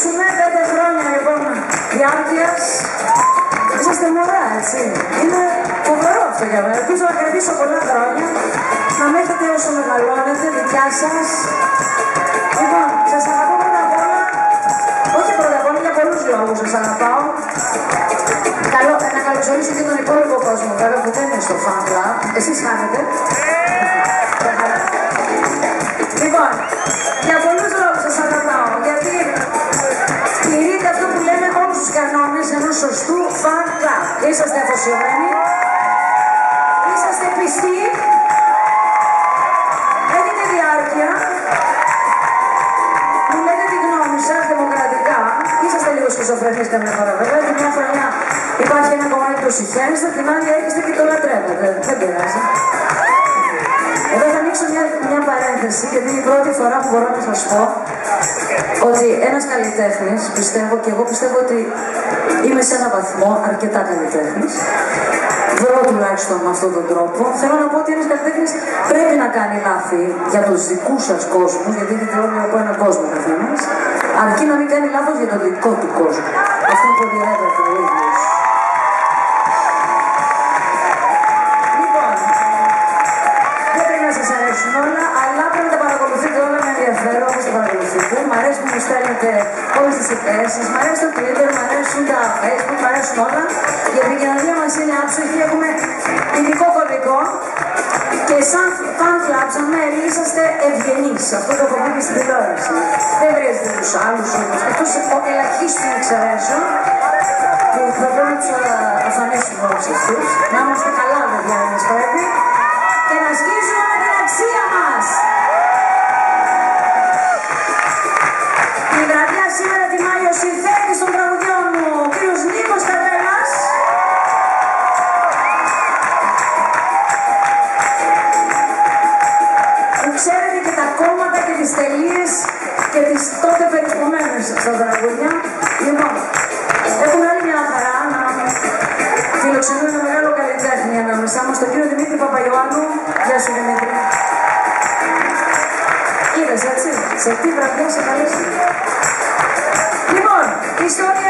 Να ζήσουμε πέντε χρόνια λοιπόν διάρκειας. Είσαστε μωρά, έτσι. Είναι φοβερό αυτό για μένα. Ελπίζω να κρατήσω πολλά χρόνια. Να μέχετε όσο μεγαλώνετε, δικιά σας. Λοιπόν, σας αγαπώ πρώτα απ' όλα. Όχι πρώτα απ' όλα, για πολλούς λόγους σας αγαπάω. Καλό, να καλωσορίσω και τον υπόλοιπο κόσμο, βέβαια που δεν είναι στο fan club. Εσείς χάνετε. Είσαστε αφοσιωμένοι, είσαστε πιστοί, έχετε διάρκεια, μου λέτε τη γνώμη σας δημοκρατικά. Είσαστε λίγο σχιζοφρενείς καμιά φορά βέβαια. Τη μια χρονιά υπάρχει ένα κομμάτι που συχαίνεστε, την άλλη έρχεστε και το λατρεύετε. Δεν πειράζει. Μια παρένθεση, γιατί είναι η πρώτη φορά που μπορώ να σας πω ότι ένας καλλιτέχνης, πιστεύω και εγώ πιστεύω ότι είμαι σε έναν βαθμό αρκετά καλλιτέχνης, βρω τουλάχιστον με αυτόν τον τρόπο. Θέλω να πω ότι ένας καλλιτέχνης πρέπει να κάνει λάθη για τους δικούς σας κόσμους, γιατί έχετε όλοι από έναν κόσμο καθένας, αρκεί να μην κάνει λάθος για τον δικό του κόσμο. Αυτό που διέρευε ο αρέσει που μου στέλνετε όλες τις ιδέες σας, μ' αρέσει το Twitter, μ' αρέσουν τα Facebook, μ' αρέσουν όλα. Η επικοινωνία μας είναι άψογη, έχουμε ειδικό κωδικό και σαν fan club, σαν μέλη, είσαστε ευγενείς. Αυτό το έχω πει και στην τηλεόρασης. Δεν βρίζετε τους άλλους όμως, εκτός ελαχίστων εξαιρέσεων που θα πρέπει να τους αφανίσουμε όλους αυτούς. Να είμαστε καλά, παιδιά, μας πρέπει και να ασκήσουμε τότε περισπομένες στα τραγουδιά. Λοιπόν, έχουμε άλλη μια χαρά να φιλοξενούμε ένα μεγάλο καλλιτέχνη ανάμεσά μας, τον κύριο Δημήτρη Παπαϊωάννου. Γεια σου Δημήτρη. Είδες έτσι, σε τι βραδιά σε καλέσαμε. Λοιπόν, η ιστορία έτοιμη να περάσουμε